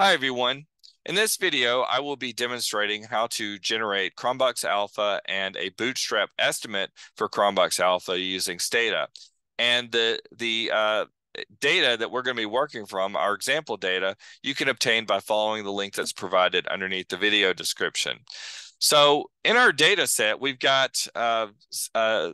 Hi everyone. In this video, I will be demonstrating how to generate Cronbach's Alpha and a bootstrap estimate for Cronbach's Alpha using Stata. And the, the uh, data that we're going to be working from, our example data, you can obtain by following the link that's provided underneath the video description. So in our data set, we've got uh, uh,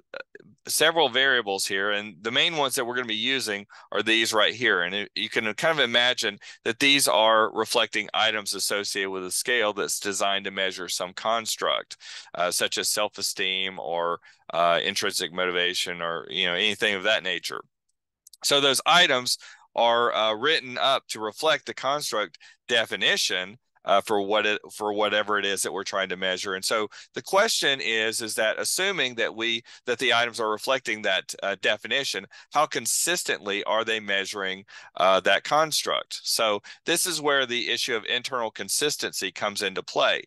several variables here, and the main ones that we're going to be using are these right here. And it, you can kind of imagine that these are reflecting items associated with a scale that's designed to measure some construct, uh, such as self-esteem or uh, intrinsic motivation or you know anything of that nature. So those items are uh, written up to reflect the construct definition uh, for what it for whatever it is that we're trying to measure. And so the question is is that assuming that we that the items are reflecting that uh, definition, how consistently are they measuring uh, that construct? So this is where the issue of internal consistency comes into play.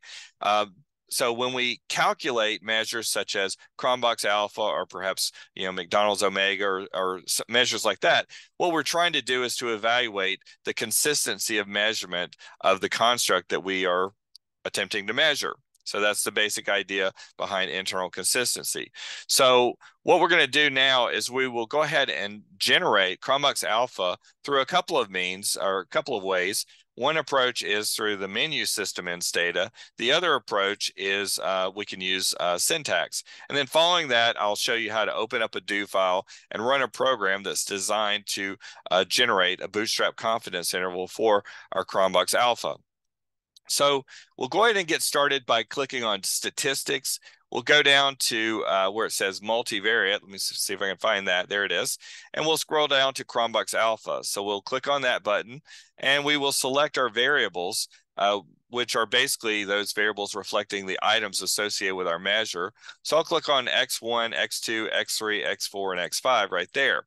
So when we calculate measures such as Cronbach's alpha or perhaps you know McDonald's omega or, or measures like that, what we're trying to do is to evaluate the consistency of measurement of the construct that we are attempting to measure. So that's the basic idea behind internal consistency. So what we're going to do now is we will go ahead and generate Cronbach's alpha through a couple of means or a couple of ways. One approach is through the menu system in Stata. The other approach is uh, we can use uh, syntax. And then following that, I'll show you how to open up a do file and run a program that's designed to uh, generate a bootstrap confidence interval for our Cronbach's alpha. So we'll go ahead and get started by clicking on statistics. We'll go down to uh, where it says multivariate. Let me see if I can find that. There it is. And we'll scroll down to Cronbach's Alpha. So we'll click on that button and we will select our variables, uh, which are basically those variables reflecting the items associated with our measure. So I'll click on X1, X2, X3, X4, and X5 right there.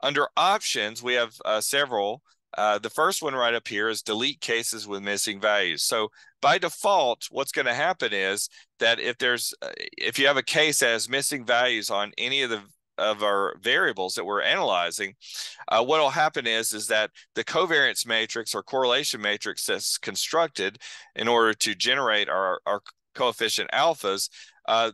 Under options, we have uh, several uh, the first one right up here is delete cases with missing values. So by default, what's going to happen is that if there's uh, if you have a case that has missing values on any of the of our variables that we're analyzing, uh, what will happen is is that the covariance matrix or correlation matrix that's constructed in order to generate our, our coefficient alphas, uh,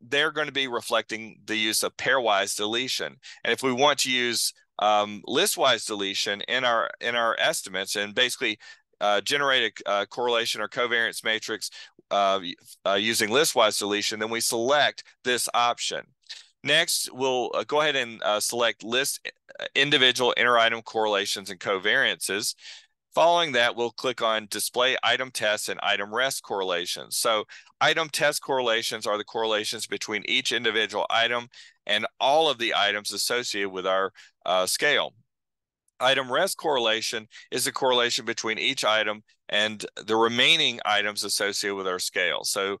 they're going to be reflecting the use of pairwise deletion. And if we want to use um, listwise deletion in our in our estimates and basically uh, generate a, a, correlation or covariance matrix uh, uh, using listwise deletion, then we select this option. Next, we'll uh, go ahead and uh, select list uh, individual inter-item correlations and covariances. Following that, we'll click on display item tests and item rest correlations. So item test correlations are the correlations between each individual item and all of the items associated with our uh, scale. Item rest correlation is the correlation between each item and the remaining items associated with our scale. So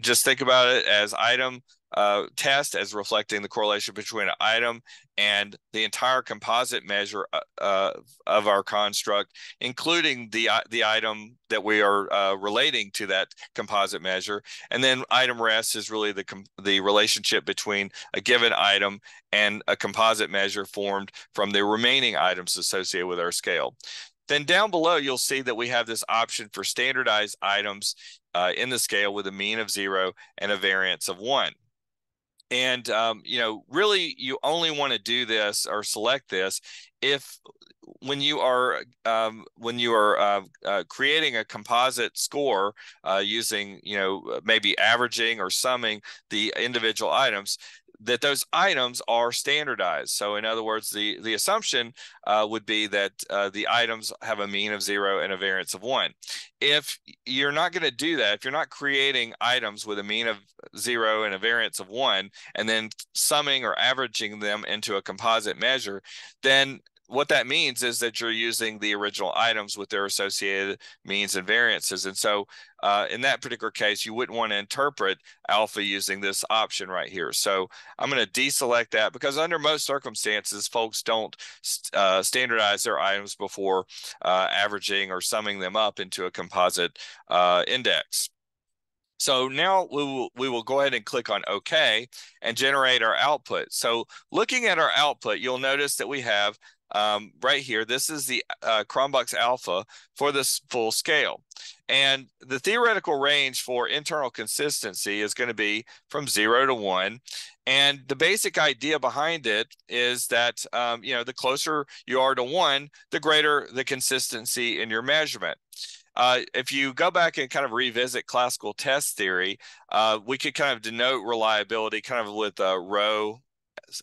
just think about it as item uh, test as reflecting the correlation between an item and the entire composite measure uh, uh, of our construct, including the uh, the item that we are uh, relating to that composite measure. And then item rest is really the the relationship between a given item and a composite measure formed from the remaining items associated with our scale. Then down below, you'll see that we have this option for standardized items uh, in the scale with a mean of zero and a variance of one and um, you know really you only want to do this or select this if when you are um, when you are uh, uh, creating a composite score uh, using you know maybe averaging or summing the individual items that those items are standardized. So in other words, the, the assumption uh, would be that uh, the items have a mean of zero and a variance of one. If you're not going to do that, if you're not creating items with a mean of zero and a variance of one, and then summing or averaging them into a composite measure, then what that means is that you're using the original items with their associated means and variances. And so uh, in that particular case, you wouldn't want to interpret alpha using this option right here. So I'm going to deselect that because under most circumstances, folks don't uh, standardize their items before uh, averaging or summing them up into a composite uh, index. So now we will, we will go ahead and click on OK and generate our output. So looking at our output, you'll notice that we have um, right here. This is the uh, Cronbach's alpha for this full scale. And the theoretical range for internal consistency is going to be from zero to one. And the basic idea behind it is that, um, you know, the closer you are to one, the greater the consistency in your measurement. Uh, if you go back and kind of revisit classical test theory, uh, we could kind of denote reliability kind of with a rho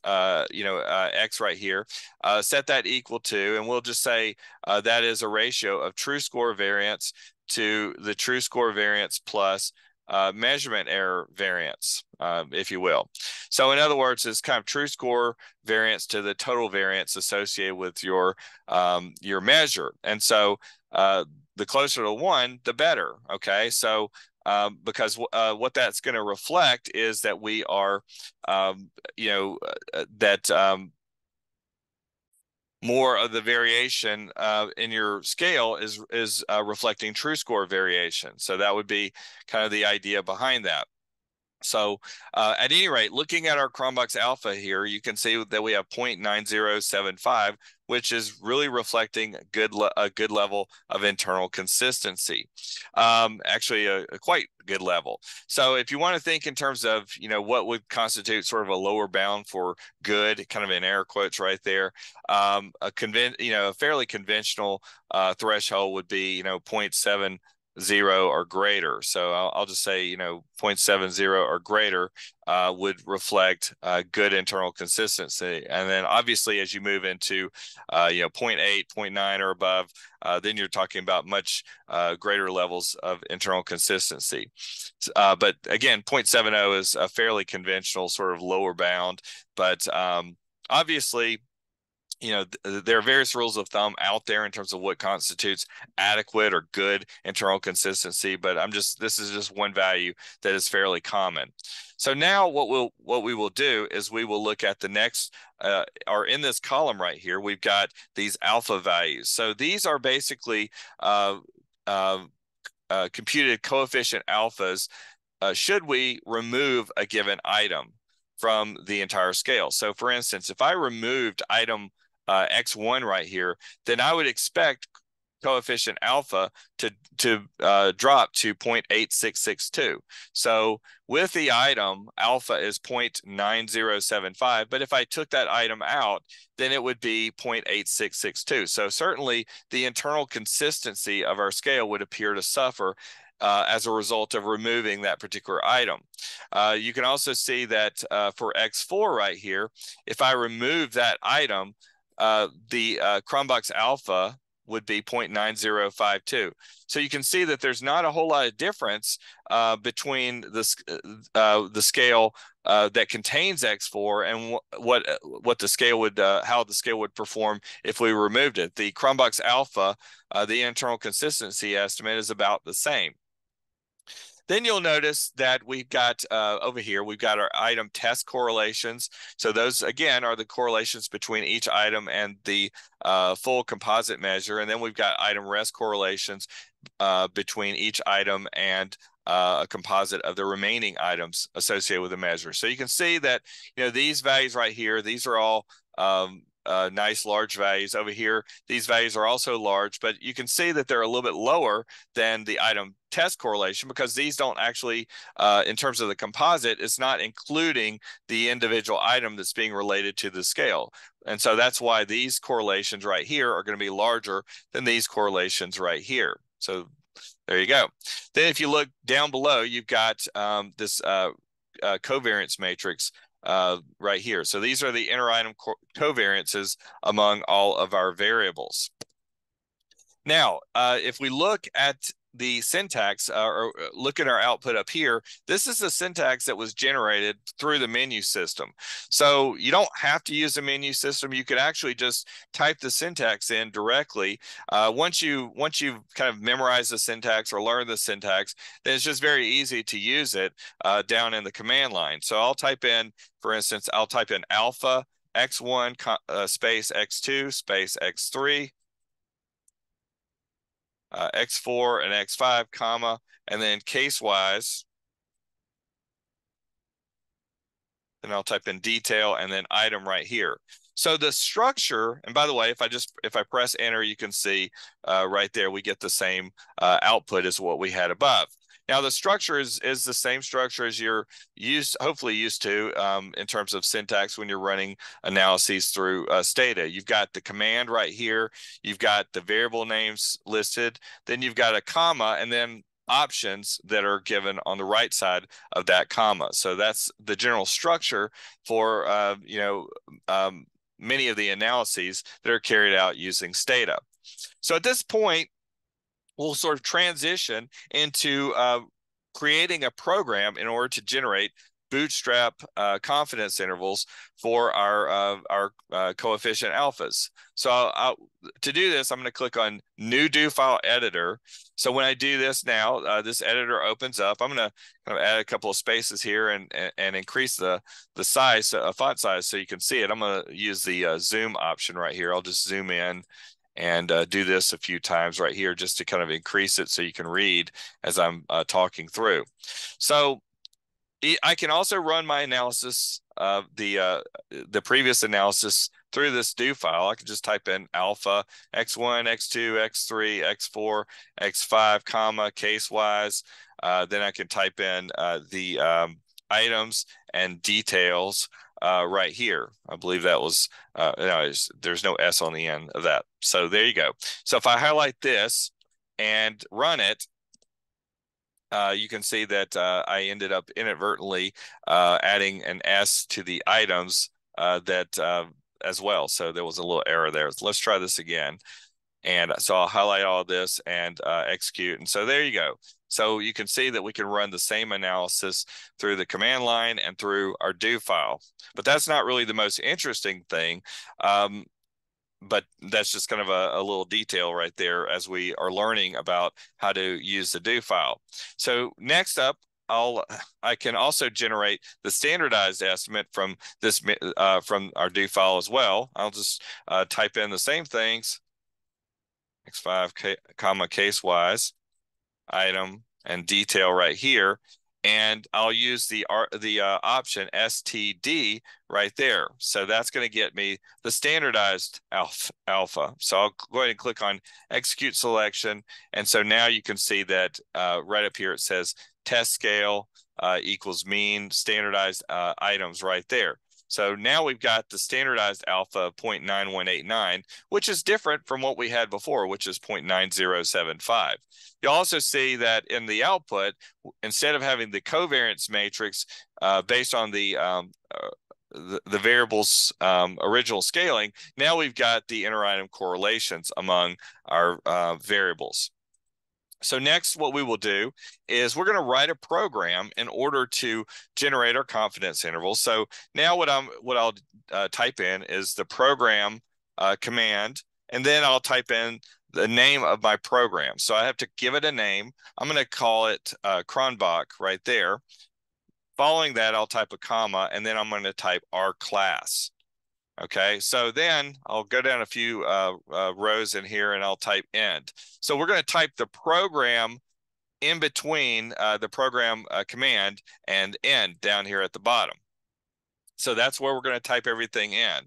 uh, you know, uh, x right here, uh, set that equal to, and we'll just say uh, that is a ratio of true score variance to the true score variance plus uh, measurement error variance, uh, if you will. So in other words, it's kind of true score variance to the total variance associated with your um, your measure. And so uh, the closer to one, the better. Okay, so um, because uh, what that's going to reflect is that we are, um, you know, uh, that um, more of the variation uh, in your scale is is uh, reflecting true score variation. So that would be kind of the idea behind that. So uh, at any rate, looking at our Cronbach's alpha here, you can see that we have 0.9075, which is really reflecting good, a good level of internal consistency. Um, actually, a, a, quite good level. So if you want to think in terms of, you know, what would constitute sort of a lower bound for good, kind of in air quotes right there, um, a conven- you know, a fairly conventional uh, threshold would be, you know, 0.7 zero or greater. So I'll, I'll, just say, you know, 0.70 or greater uh, would reflect uh, good internal consistency. And then obviously, as you move into, uh, you know, 0.8, 0.9 or above, uh, then you're talking about much uh, greater levels of internal consistency. Uh, but again, 0.70 is a fairly conventional sort of lower bound. But um, obviously, you know th- there are various rules of thumb out there in terms of what constitutes adequate or good internal consistency but i'm just this is just one value that is fairly common. So now what we'll what we will do is we will look at the next uh, or in this column right here we've got these alpha values. So these are basically uh, uh, uh computed coefficient alphas uh, should we remove a given item from the entire scale. So for instance if i removed item uh, x1 right here, then I would expect coefficient alpha to to uh, drop to 0.8662. So with the item, alpha is 0.9075, but if I took that item out, then it would be 0.8662. So certainly the internal consistency of our scale would appear to suffer uh, as a result of removing that particular item. Uh, you can also see that uh, for X4 right here, if I remove that item, uh, the uh, Cronbach's alpha would be 0.9052. So you can see that there's not a whole lot of difference uh, between the, uh, uh the scale uh, that contains X4 and wh what uh, what the scale would how the scale would perform if we removed it. The Cronbach's alpha, the internal consistency estimate is about the same. Then you'll notice that we've got uh, over here, we've got our item test correlations. So those, again, are the correlations between each item and the uh, full composite measure. And then we've got item rest correlations uh, between each item and uh, a composite of the remaining items associated with the measure. So you can see that, you know, these values right here, these are all um, uh, nice large values over here. These values are also large, but you can see that they're a little bit lower than the item test correlation because these don't actually, uh, in terms of the composite, it's not including the individual item that's being related to the scale. And so that's why these correlations right here are going to be larger than these correlations right here. So there you go. Then if you look down below, you've got um, this uh, uh, covariance matrix uh, right here. So these are the inter-item co covariances among all of our variables. Now, uh, if we look at the syntax uh, or uh, look at our output up here, this is the syntax that was generated through the menu system. So you don't have to use a menu system. You could actually just type the syntax in directly. Uh, once you once you've kind of memorized the syntax or learned the syntax, then it's just very easy to use it uh, down in the command line. So I'll type in, for instance, I'll type in alpha x1 uh, space x2 space x3 uh, X4 and X5, comma, and then case-wise, then I'll type in detail and then item right here. So the structure, and by the way, if I just if I press enter, you can see uh, right there we get the same uh, output as what we had above. Now the structure is is the same structure as you're used, hopefully used to um, in terms of syntax when you're running analyses through uh, Stata. You've got the command right here. You've got the variable names listed. Then you've got a comma, and then options that are given on the right side of that comma. So that's the general structure for uh, you know um, many of the analyses that are carried out using Stata. So at this point, we'll sort of transition into uh, creating a program in order to generate bootstrap uh, confidence intervals for our uh, our uh, coefficient alphas. So I'll, to do this, I'm going to click on New Do File Editor. So when I do this now, uh, this editor opens up. I'm going to kind of add a couple of spaces here and and, and increase the the size, uh, font size, so you can see it. I'm going to use the uh, zoom option right here. I'll just zoom in and uh, do this a few times right here just to kind of increase it so you can read as I'm uh, talking through. So I can also run my analysis of the uh, the previous analysis through this do file. I can just type in alpha x1, x2, x3, x4, x5, comma, case wise. Uh, then I can type in uh, the um, items and details uh, right here. I believe that was, uh, no, there's no S on the end of that. So there you go. So if I highlight this and run it, uh, you can see that uh, I ended up inadvertently uh, adding an S to the items uh, that uh, as well. So there was a little error there. So let's try this again. And so I'll highlight all this and uh, execute. And so there you go. So you can see that we can run the same analysis through the command line and through our do file. But that's not really the most interesting thing. Um, but that's just kind of a, a, little detail right there as we are learning about how to use the do file. So next up, I'll I can also generate the standardized estimate from this uh, from our do file as well. I'll just uh, type in the same things x5 comma case wise item and detail right here and I'll use the the uh, option STD right there. So that's going to get me the standardized alpha, alpha. So I'll go ahead and click on execute selection. And so now you can see that uh, right up here it says test scale uh, equals mean standardized uh, items right there. So now we've got the standardized alpha of 0.9189, which is different from what we had before, which is 0.9075. You'll also see that in the output, instead of having the covariance matrix uh, based on the um, uh, the, the, variables um, original scaling, now we've got the inter-item correlations among our uh, variables. So next, what we will do is we're going to write a program in order to generate our confidence intervals. So now what I'm what I'll uh, type in is the program uh, command, and then I'll type in the name of my program. So I have to give it a name. I'm going to call it uh, Cronbach right there. Following that, I'll type a comma, and then I'm going to type R class. Okay, so then I'll go down a few uh, uh, rows in here and I'll type end. So we're going to type the program in between uh, the program uh, command and end down here at the bottom. So that's where we're going to type everything in.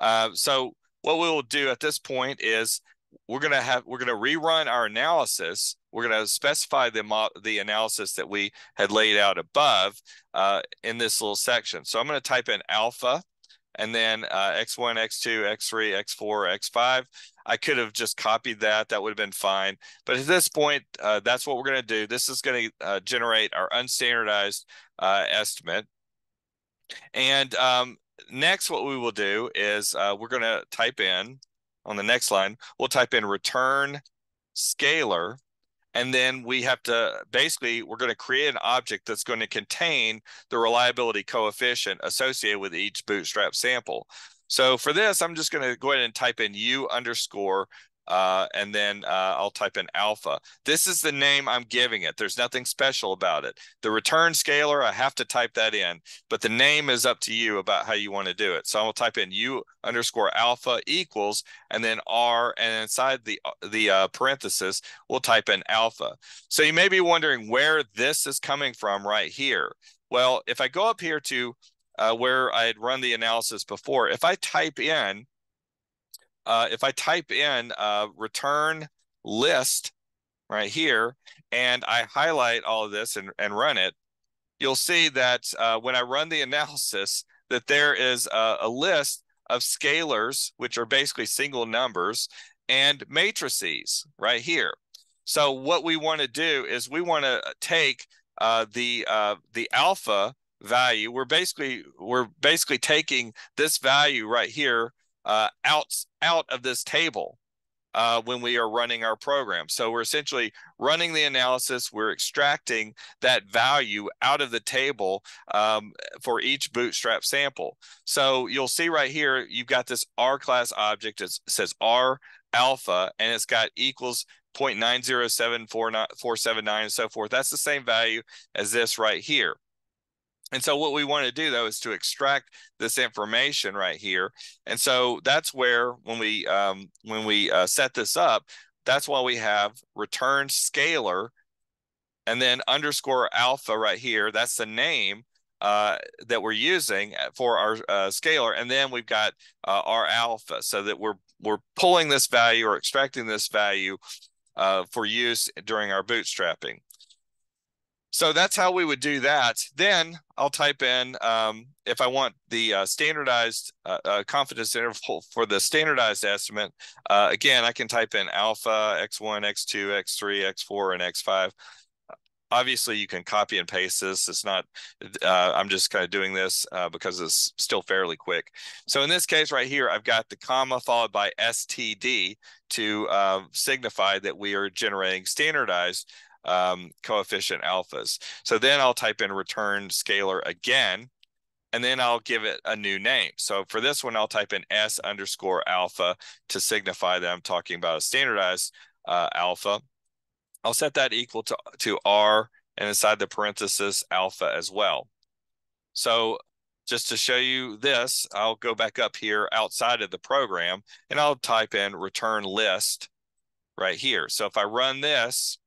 Uh, so what we will do at this point is we're going to have we're going to rerun our analysis. We're going to specify the the analysis that we had laid out above uh, in this little section. So I'm going to type in alpha and then uh, X1, X2, X3, X4, X5. I could have just copied that. That would have been fine. But at this point, uh, that's what we're going to do. This is going to uh, generate our unstandardized uh, estimate. And um, next, what we will do is uh, we're going to type in on the next line, we'll type in return scalar and then we have to basically we're going to create an object that's going to contain the reliability coefficient associated with each bootstrap sample. So for this i'm just going to go ahead and type in u underscore uh, and then uh, I'll type in alpha. This is the name I'm giving it. There's nothing special about it. The return scalar, I have to type that in, but the name is up to you about how you want to do it. So I'll type in u underscore alpha equals, and then r, and inside the the uh, parenthesis, we'll type in alpha. So you may be wondering where this is coming from right here. Well, if I go up here to uh, where I had run the analysis before, if I type in, uh, if I type in uh, return list right here, and I highlight all of this and, and run it, you'll see that uh, when I run the analysis, that there is a, a list of scalars, which are basically single numbers, and matrices right here. So what we want to do is we want to take uh, the uh, the alpha value. We're basically we're basically taking this value right here uh, out out of this table uh, when we are running our program. So we're essentially running the analysis. We're extracting that value out of the table um, for each bootstrap sample. So you'll see right here, you've got this R class object. It says R alpha, and it's got equals 0.907479 and so forth. That's the same value as this right here. And so what we want to do though is to extract this information right here. And so that's where when we um, when we uh, set this up, that's why we have return scalar and then underscore alpha right here. That's the name uh, that we're using for our uh, scalar. And then we've got uh, our alpha so that we're we're pulling this value or extracting this value uh, for use during our bootstrapping. So that's how we would do that. Then I'll type in um, if I want the uh, standardized uh, uh, confidence interval for the standardized estimate. Uh, again, I can type in alpha, x1, x2, x3, x4, and x5. Obviously, you can copy and paste this. It's not, uh, I'm just kind of doing this uh, because it's still fairly quick. So in this case right here, I've got the comma followed by STD to signify that we are generating standardized um, coefficient alphas. So then I'll type in return scalar again, and then I'll give it a new name. So for this one, I'll type in S underscore alpha to signify that I'm talking about a standardized uh, alpha. I'll set that equal to, to R and inside the parenthesis alpha as well. So just to show you this, I'll go back up here outside of the program and I'll type in return list right here. So if I run this,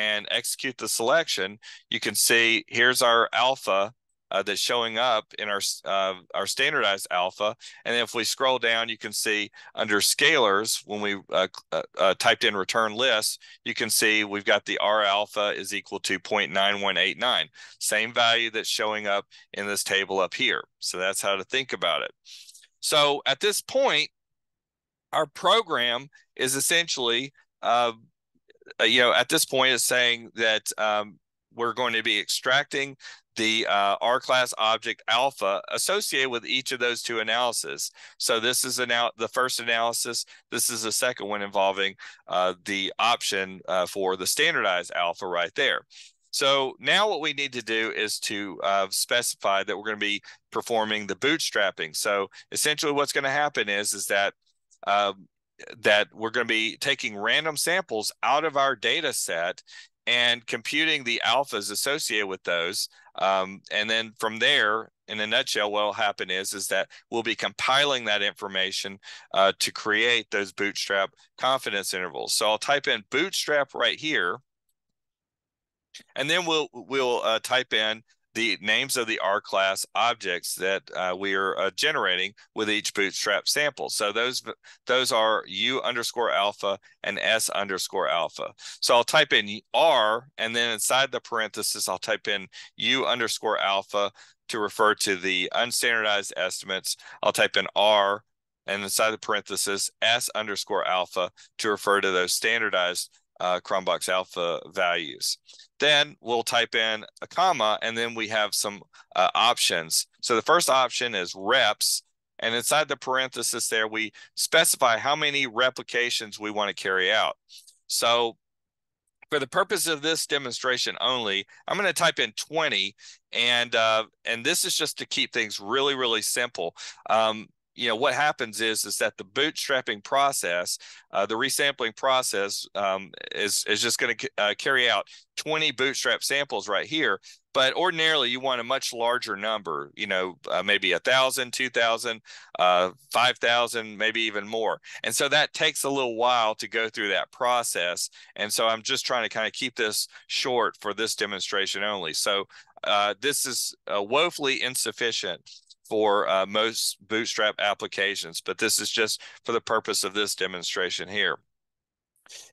and execute the selection, you can see here's our alpha uh, that's showing up in our uh, our standardized alpha. And if we scroll down, you can see under scalars, when we uh, uh, uh, typed in return list, you can see we've got the R alpha is equal to 0.9189, same value that's showing up in this table up here. So that's how to think about it. So at this point, our program is essentially uh, you know, at this point is saying that um, we're going to be extracting the uh, R class object alpha associated with each of those two analyses. So this is now the first analysis. This is the second one involving uh, the option uh, for the standardized alpha right there. So now what we need to do is to uh, specify that we're going to be performing the bootstrapping. So essentially what's going to happen is, is that um, that we're going to be taking random samples out of our data set and computing the alphas associated with those. Um, and then from there, in a nutshell, what will happen is, is that we'll be compiling that information uh, to create those bootstrap confidence intervals. So I'll type in bootstrap right here, and then we'll we'll uh, type in the names of the R class objects that uh, we are uh, generating with each bootstrap sample. So those those are U underscore alpha and S underscore alpha. So I'll type in R and then inside the parenthesis, I'll type in U underscore alpha to refer to the unstandardized estimates. I'll type in R and inside the parenthesis S underscore alpha to refer to those standardized uh, Cronbach's alpha values. Then we'll type in a comma, and then we have some uh, options. So the first option is reps, and inside the parenthesis there, we specify how many replications we want to carry out. So for the purpose of this demonstration only, I'm going to type in 20, and uh, and this is just to keep things really, really simple. Um, you know what happens is is that the bootstrapping process uh, the resampling process um, is is just going to uh, carry out 20 bootstrap samples right here. But ordinarily you want a much larger number you know uh, maybe a thousand two thousand uh, five thousand maybe even more. And so that takes a little while to go through that process. And so i'm just trying to kind of keep this short for this demonstration only. So uh, this is uh, woefully insufficient for uh, most Bootstrap applications, but this is just for the purpose of this demonstration here.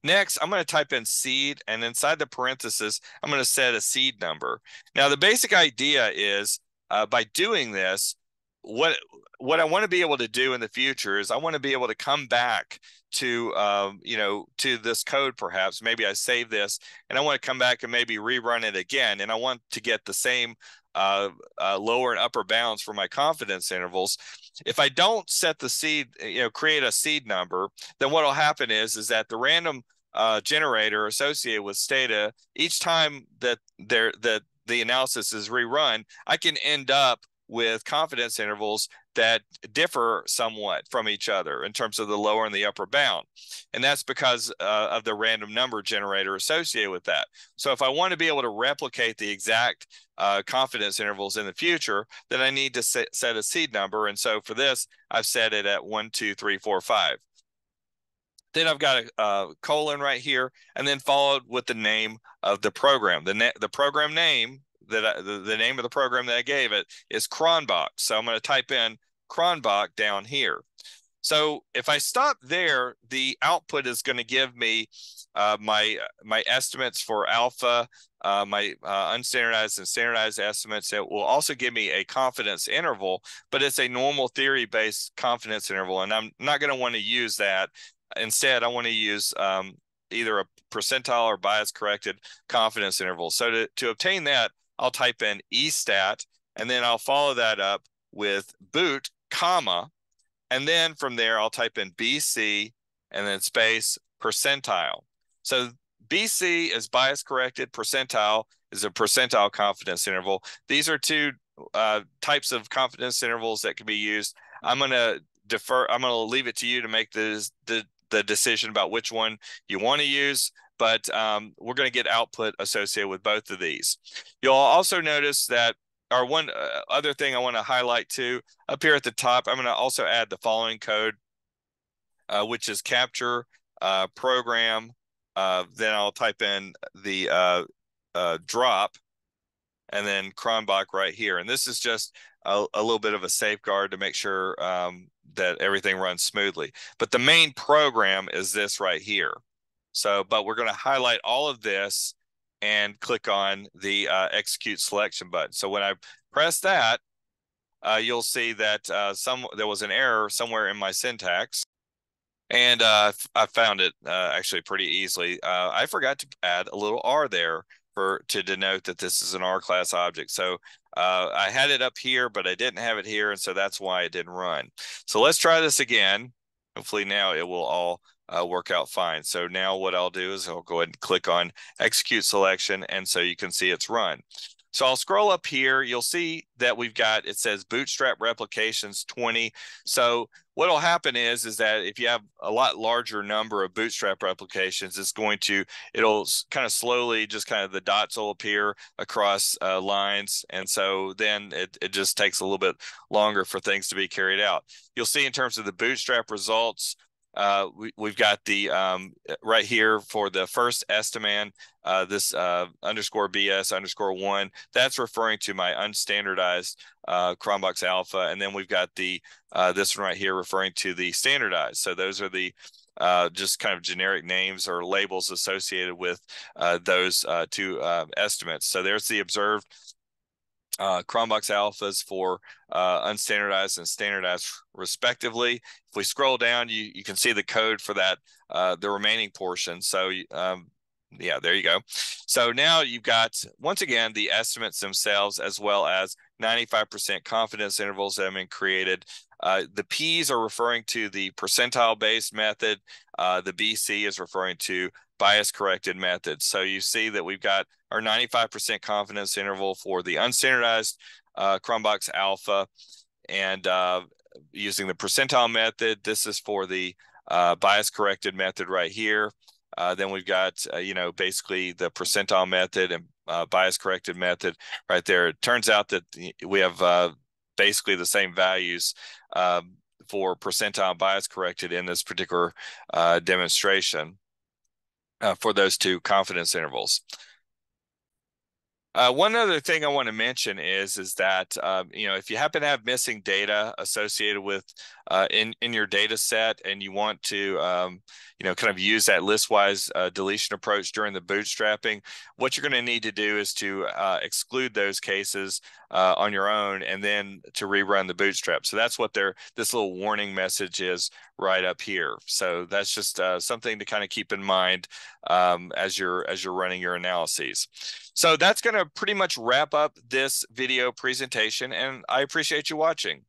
Next, I'm going to type in seed, and inside the parenthesis, I'm going to set a seed number. Now, the basic idea is uh, by doing this, what what I want to be able to do in the future is I want to be able to come back to um, you know to this code perhaps maybe I save this and I want to come back and maybe rerun it again and I want to get the same uh, uh, lower and upper bounds for my confidence intervals. If I don't set the seed, you know, create a seed number, then what will happen is is that the random uh, generator associated with Stata, each time that there that the analysis is rerun, I can end up with confidence intervals that differ somewhat from each other in terms of the lower and the upper bound. And that's because uh, of the random number generator associated with that. So if I want to be able to replicate the exact uh, confidence intervals in the future, then I need to set, a seed number. And so for this, I've set it at one, two, three, four, five. Then I've got a, a colon right here, and then followed with the name of the program. The, the program name that I, the, the name of the program that I gave it is Cronbach. So I'm going to type in Cronbach down here. So if I stop there, the output is going to give me uh, my my estimates for alpha, uh, my uh, unstandardized and standardized estimates. It will also give me a confidence interval, but it's a normal theory based confidence interval, and I'm not going to want to use that. Instead, I want to use um, either a percentile or bias corrected confidence interval. So to, to obtain that, I'll type in ESTAT, and then I'll follow that up with boot, comma, and then from there I'll type in BC and then space percentile. So BC is bias corrected, percentile is a percentile confidence interval. These are two uh, types of confidence intervals that can be used. I'm going to defer, I'm going to leave it to you to make the, the, the decision about which one you want to use but um, we're going to get output associated with both of these. You'll also notice that our one uh, other thing I want to highlight too, up here at the top, I'm going to also add the following code, uh, which is capture uh, program. Uh, then I'll type in the uh, uh, drop and then Cronbach right here. And this is just a, a little bit of a safeguard to make sure um, that everything runs smoothly. But the main program is this right here. So, but we're going to highlight all of this and click on the uh, execute selection button. So when I press that, uh, you'll see that uh, some there was an error somewhere in my syntax. And uh, I found it uh, actually pretty easily. Uh, I forgot to add a little R there for to denote that this is an R class object. So I had it up here, but I didn't have it here. And so that's why it didn't run. So let's try this again. Hopefully now it will all uh, work out fine. So now what I'll do is I'll go ahead and click on execute selection. And so you can see it's run. So I'll scroll up here. You'll see that we've got, it says bootstrap replications 20. So what'll happen is, is that if you have a lot larger number of bootstrap replications, it's going to, it'll kind of slowly just kind of the dots will appear across uh, lines. And so then it, it just takes a little bit longer for things to be carried out. You'll see in terms of the bootstrap results, uh, we, we've got the um, right here for the first estimand, uh, this uh, underscore BS underscore one, that's referring to my unstandardized uh, Cronbach alpha. And then we've got the uh, this one right here referring to the standardized. So those are the uh, just kind of generic names or labels associated with uh, those two estimates. So there's the observed uh, Cronbach alphas for uh, unstandardized and standardized respectively. If we scroll down, you, you can see the code for that, uh, the remaining portion. So um, yeah, there you go. So now you've got, once again, the estimates themselves, as well as 95% confidence intervals that have been created. Uh, the P's are referring to the percentile based method. Uh, the BC is referring to bias corrected methods. So you see that we've got our 95% confidence interval for the unstandardized uh, Cronbach alpha and uh, using the percentile method. This is for the uh, bias corrected method right here. Uh, then we've got, uh, you know, basically the percentile method and uh, bias corrected method right there. It turns out that we have uh, basically the same values um, for percentile bias corrected in this particular uh, demonstration uh, for those two confidence intervals. Uh, one other thing I want to mention is is that um, you know if you happen to have missing data associated with uh, in in your data set and you want to um, you know kind of use that listwise uh, deletion approach during the bootstrapping, what you're going to need to do is to uh, exclude those cases uh, on your own and then to rerun the bootstrap. So that's what their this little warning message is right up here. So that's just uh, something to kind of keep in mind um, as you're as you're running your analyses. So that's going to pretty much wrap up this video presentation, and I appreciate you watching.